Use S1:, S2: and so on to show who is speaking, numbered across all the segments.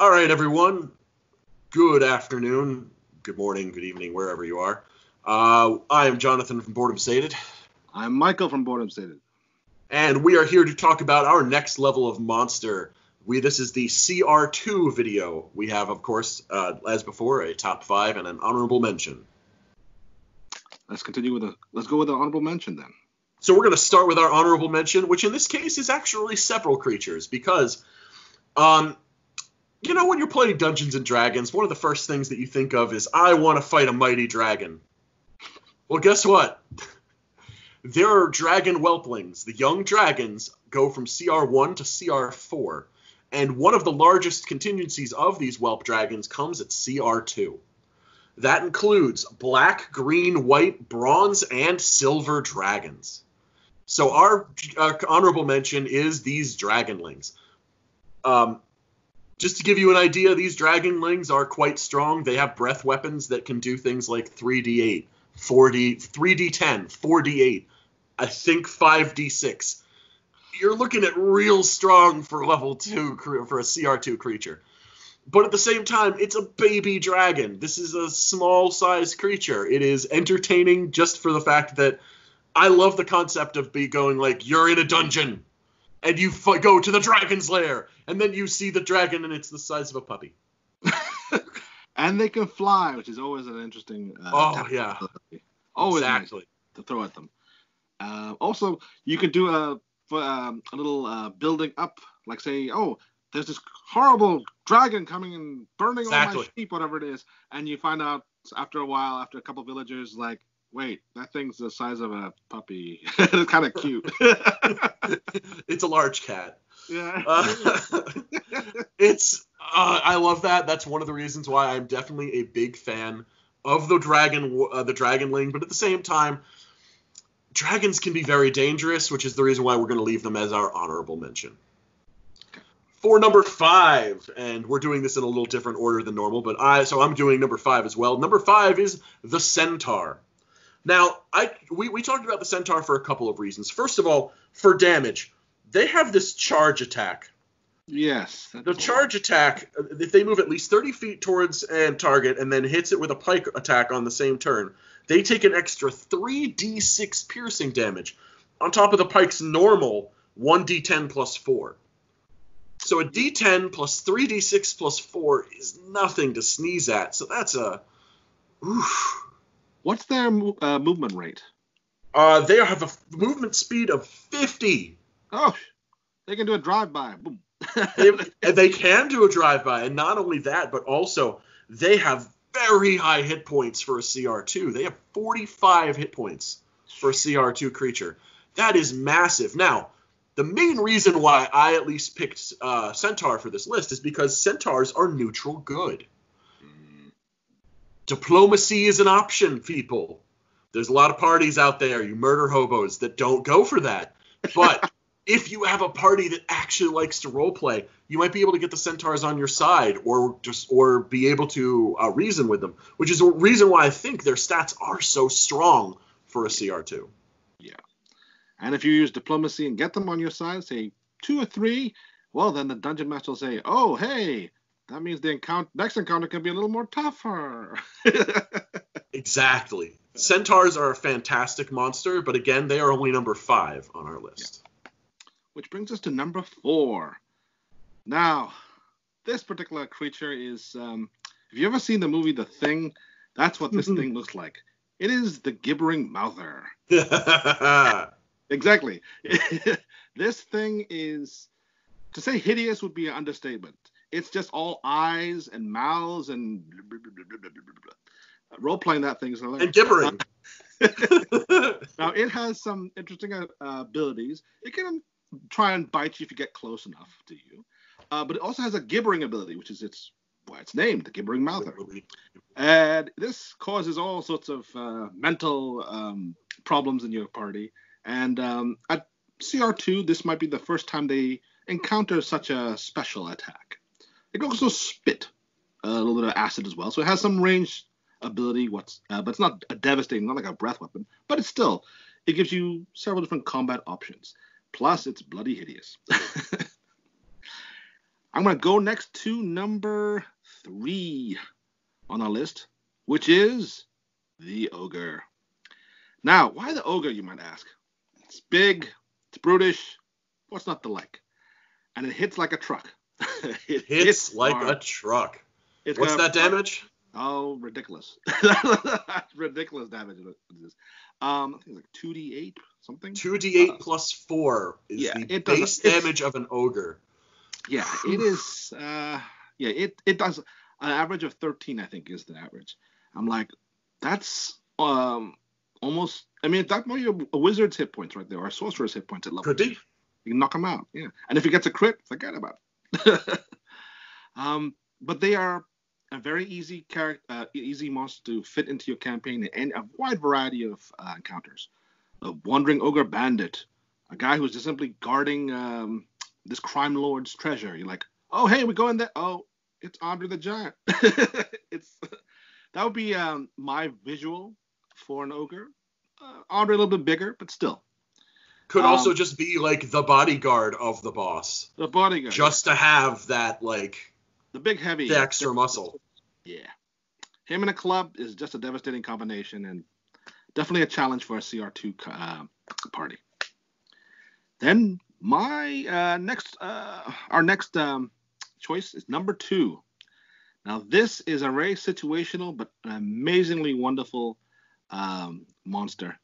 S1: All right, everyone. Good afternoon, good morning, good evening, wherever you are. Uh, I am Jonathan from Boredom Sated,
S2: I'm Michael from Boredom Sated.
S1: and we are here to talk about our next level of monster. We this is the CR2 video. We have, of course, uh, as before, a top five and an honorable mention.
S2: Let's continue with a. Let's go with an honorable mention then.
S1: So we're going to start with our honorable mention, which in this case is actually several creatures because, um, you know, when you're playing Dungeons and Dragons, one of the first things that you think of is I want to fight a mighty dragon. Well, guess what? There are dragon whelplings. The young dragons go from CR1 to CR4, and one of the largest contingencies of these whelp dragons comes at CR2. That includes black, green, white, bronze, and silver dragons. So our uh, honorable mention is these dragonlings. Um, just to give you an idea, these dragonlings are quite strong. They have breath weapons that can do things like 3d8, 4d, 3d10, 4d8, I think 5d6. You're looking at real strong for level two for a CR2 creature. But at the same time, it's a baby dragon. This is a small sized creature. It is entertaining just for the fact that I love the concept of be going like you're in a dungeon and you f- go to the dragon's lair and then you see the dragon and it's the size of a puppy.
S2: And they can fly, which is always an interesting. Uh,
S1: Oh, yeah.
S2: Always nice
S1: exactly.
S2: to throw at them. Uh, also, you could do a for, um, a little uh, building up, like say, oh, there's this horrible dragon coming and burning all my sheep, whatever it is, and you find out after a while, after a couple villagers, like, wait, that thing's the size of a puppy. it's kind of cute.
S1: it's a large cat.
S2: yeah.
S1: Uh, it's uh, I love that. That's one of the reasons why I'm definitely a big fan of the dragon, uh, the dragonling. But at the same time, dragons can be very dangerous, which is the reason why we're going to leave them as our honorable mention. For number five, and we're doing this in a little different order than normal, but I so I'm doing number five as well. Number five is the centaur. Now, I we, we talked about the centaur for a couple of reasons. First of all, for damage, they have this charge attack.
S2: yes.
S1: The charge attack, uh, if they move at least 30 feet towards a target and then hits it with a pike attack on the same turn, they take an extra 3d6 piercing damage on top of the pike's normal 1d10 plus 4. So a d10 plus 3d6 plus 4 is nothing to sneeze at. So that's a. Oof.
S2: What's their uh, movement rate?
S1: Uh, they have a movement speed of 50.
S2: Oh, they can do a drive-by. Boom.
S1: they, they can do a drive-by, and not only that, but also they have very high hit points for a CR2. They have 45 hit points for a CR2 creature. That is massive. Now, the main reason why I at least picked uh, Centaur for this list is because Centaurs are neutral good. Diplomacy is an option, people. There's a lot of parties out there, you murder hobos, that don't go for that. But if you have a party that actually likes to roleplay, you might be able to get the centaurs on your side, or just or be able to uh, reason with them, which is a reason why I think their stats are so strong for a CR2.
S2: Yeah, And if you use diplomacy and get them on your side, say two or three, well, then the dungeon master will say, "Oh, hey, that means the encounter next encounter can be a little more tougher."
S1: Exactly. Centaurs are a fantastic monster, but again, they are only number five on our list.
S2: Which brings us to number four. Now, this particular creature is. Um, have you ever seen the movie The Thing? That's what this thing looks like. It is the gibbering mouther. Exactly. this thing is to say hideous would be an understatement. It's just all eyes and mouths and role playing that thing is hilarious.
S1: and gibbering.
S2: Now it has some interesting uh, abilities. It can try and bite you if you get close enough to you, uh, but it also has a gibbering ability, which is its why it's named the gibbering mouther. And this causes all sorts of uh, mental um, problems in your party. And um, at CR2, this might be the first time they encounter such a special attack. It can also spit a little bit of acid as well, so it has some range ability. What's uh, but it's not a devastating, not like a breath weapon, but it's still it gives you several different combat options. Plus, it's bloody hideous. I'm gonna go next to number three on our list, which is the ogre. Now, why the ogre, you might ask? It's big, it's brutish. What's not to like? And it hits like a truck.
S1: it hits like hard. a truck. It's What's that damage?
S2: Oh, ridiculous! ridiculous damage. Um, I think it's like two d eight something.
S1: Two d eight uh, plus four is yeah, the base damage of an ogre.
S2: Yeah, it is. Uh, yeah, it it does an average of thirteen. I think is the average. I'm like, that's um almost. I mean, that might be a wizard's hit points right there, or sorcerer's hit points at level.
S1: Be.
S2: You can knock him out. Yeah, and if he gets a crit, forget about it. um, but they are a very easy character, uh, easy monster to fit into your campaign and a wide variety of uh, encounters. A wandering ogre bandit, a guy who's just simply guarding um, this crime lord's treasure. You're like, oh hey, we go in there. Oh, it's Andre the Giant. it's that would be um, my visual for an ogre. Uh, Andre a little bit bigger, but still.
S1: Could um, also just be like the bodyguard of the boss.
S2: The bodyguard.
S1: Just to have that like
S2: the big heavy
S1: the extra muscle.
S2: Yeah. Him in a club is just a devastating combination and definitely a challenge for a CR2 uh, party. Then my uh, next, uh, our next um, choice is number two. Now this is a very situational but an amazingly wonderful um, monster.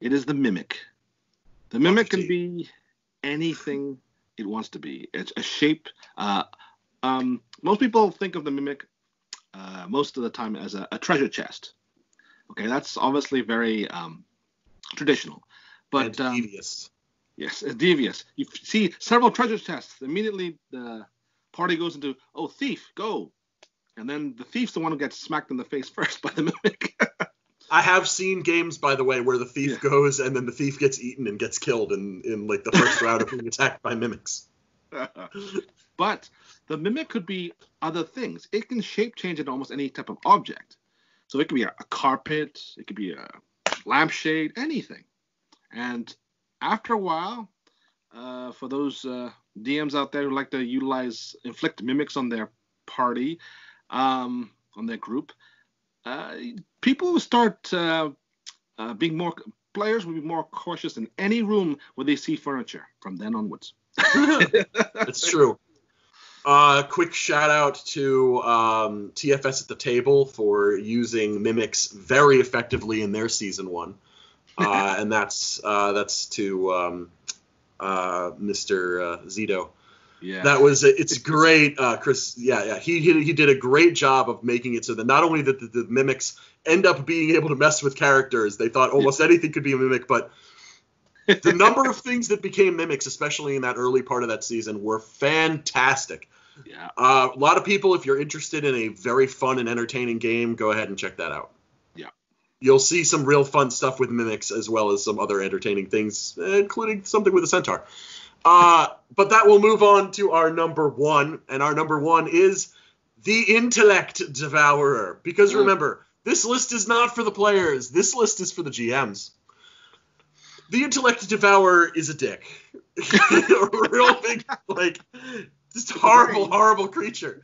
S2: It is the mimic. The mimic can be anything it wants to be. It's a shape. Uh, um, most people think of the mimic uh, most of the time as a, a, treasure chest. Okay, that's obviously very um, traditional, but
S1: and um, devious.
S2: Um, yes, devious. You see several treasure chests. Immediately the party goes into oh thief go, and then the thief's the one who gets smacked in the face first by the mimic.
S1: I have seen games, by the way, where the thief yeah. goes and then the thief gets eaten and gets killed in, in like the first round of being attacked by mimics.
S2: but the mimic could be other things. It can shape change into almost any type of object. So it could be a, a carpet, it could be a lampshade, anything. And after a while, uh, for those uh, DMs out there who like to utilize inflict mimics on their party, um, on their group, uh, people will start uh, uh, being more players will be more cautious in any room where they see furniture from then onwards.
S1: It's true. Uh, quick shout out to um, TFS at the table for using mimics very effectively in their season one, uh, and that's uh, that's to um, uh, Mr. Uh, Zito. Yeah, that was it's great, uh, Chris. Yeah, yeah, he, he he did a great job of making it so that not only that the, the mimics end up being able to mess with characters, they thought almost anything could be a mimic, but the number of things that became mimics, especially in that early part of that season, were fantastic.
S2: Yeah.
S1: Uh, a lot of people, if you're interested in a very fun and entertaining game, go ahead and check that out.
S2: Yeah.
S1: You'll see some real fun stuff with mimics as well as some other entertaining things, including something with a centaur. Uh, but that will move on to our number one, and our number one is the Intellect Devourer. Because remember, this list is not for the players. This list is for the GMs the intellect devourer is a dick. a real big, like, just horrible, horrible creature.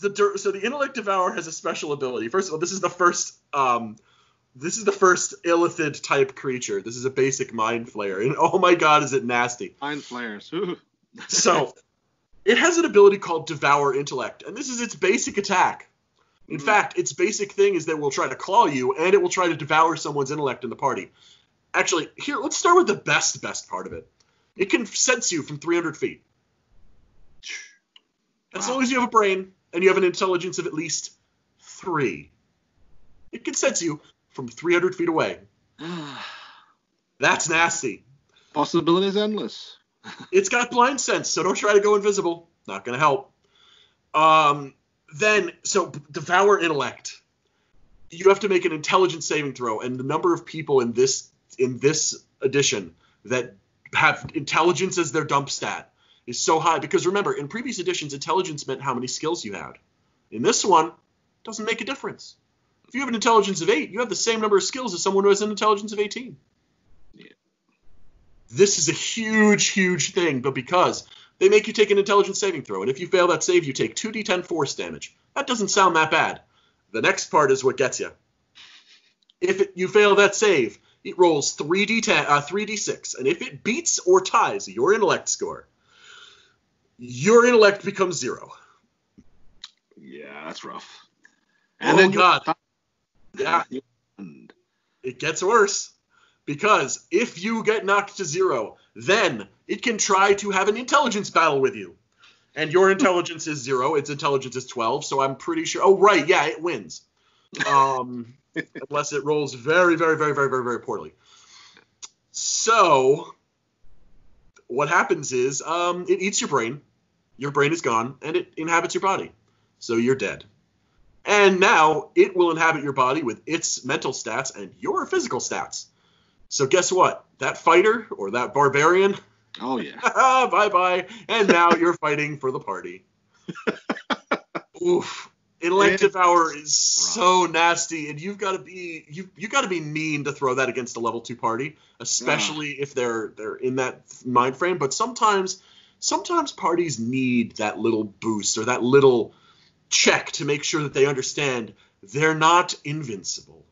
S1: The, so the intellect devourer has a special ability. First of all, this is the first, um, this is the first illithid type creature. This is a basic mind flayer, and oh my god, is it nasty!
S2: Mind flayers.
S1: so, it has an ability called devour intellect, and this is its basic attack. In mm-hmm. fact, its basic thing is that it will try to claw you, and it will try to devour someone's intellect in the party actually, here, let's start with the best, best part of it. It can sense you from 300 feet. As long as you have a brain and you have an intelligence of at least three, it can sense you from 300 feet away. That's nasty.
S2: Possibilities endless.
S1: it's got blind sense, so don't try to go invisible. Not gonna help. Um, then, so devour intellect. You have to make an intelligence saving throw, and the number of people in this in this edition that have intelligence as their dump stat is so high because remember in previous editions intelligence meant how many skills you had in this one doesn't make a difference if you have an intelligence of 8 you have the same number of skills as someone who has an intelligence of 18 yeah. this is a huge huge thing but because they make you take an intelligence saving throw. And if you fail that save, you take 2d10 force damage. That doesn't sound that bad. The next part is what gets you. If it, you fail that save, it rolls 3d10, uh, 3d6. And if it beats or ties your intellect score, your intellect becomes zero.
S2: Yeah, that's rough.
S1: And oh, then God. Yeah. It gets worse. Because if you get knocked to zero, then it can try to have an intelligence battle with you. And your intelligence is zero, its intelligence is 12, so I'm pretty sure. Oh, right, yeah, it wins. Um, unless it rolls very, very, very, very, very, very poorly. So, what happens is um, it eats your brain, your brain is gone, and it inhabits your body. So you're dead. And now it will inhabit your body with its mental stats and your physical stats. So guess what? That fighter or that barbarian.
S2: Oh yeah.
S1: bye bye. And now you're fighting for the party. Oof. Intellect Devour is so nasty, and you've got to be you you got to be mean to throw that against a level two party, especially yeah. if they're they're in that mind frame. But sometimes sometimes parties need that little boost or that little check to make sure that they understand they're not invincible.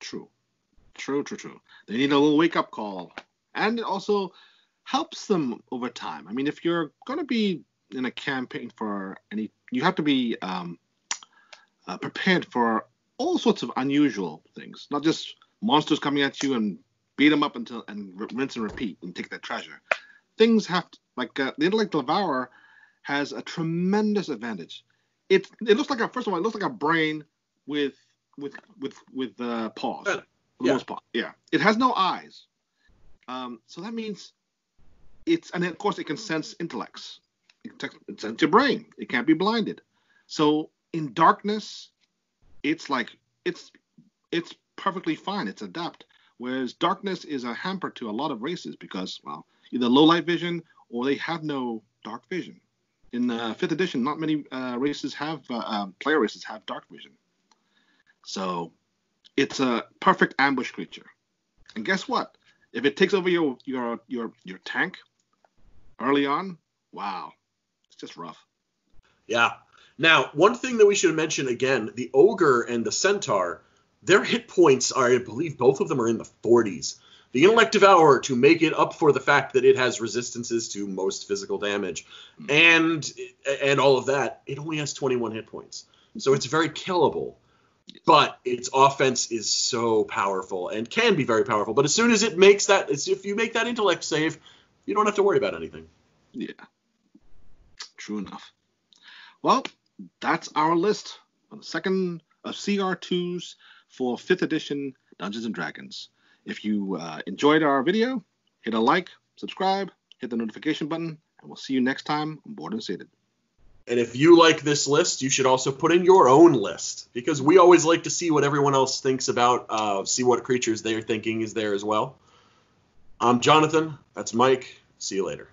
S2: True. True, true, true. They need a little wake up call. And it also helps them over time. I mean, if you're going to be in a campaign for any, you have to be um, uh, prepared for all sorts of unusual things, not just monsters coming at you and beat them up until and rinse and repeat and take that treasure. Things have to, like uh, the intellect devourer has a tremendous advantage. It it looks like a first of all it looks like a brain with with with with uh, paws for the yeah. most part. Yeah. It has no eyes. Um, so that means it's, and of course it can sense intellects. It can sense your brain. It can't be blinded. So in darkness, it's like, it's, it's perfectly fine. It's adapt. Whereas darkness is a hamper to a lot of races because, well, either low light vision or they have no dark vision. In uh, fifth edition, not many uh, races have uh, um, player races have dark vision. So it's a perfect ambush creature. And guess what? If it takes over your your your your tank early on, wow, it's just rough.
S1: Yeah. Now, one thing that we should mention again, the ogre and the centaur, their hit points are, I believe, both of them are in the 40s. The intellect devourer to make it up for the fact that it has resistances to most physical damage, mm-hmm. and and all of that, it only has 21 hit points, so it's very killable but its offense is so powerful and can be very powerful. But as soon as it makes that, if you make that intellect save, you don't have to worry about anything.
S2: Yeah, true enough. Well, that's our list on the second of CR2s for fifth edition Dungeons and Dragons. If you uh, enjoyed our video, hit a like, subscribe, hit the notification button, and we'll see you next time on Boredom Sated.
S1: And if you like this list, you should also put in your own list because we always like to see what everyone else thinks about, uh, see what creatures they're thinking is there as well. I'm Jonathan. That's Mike. See you later.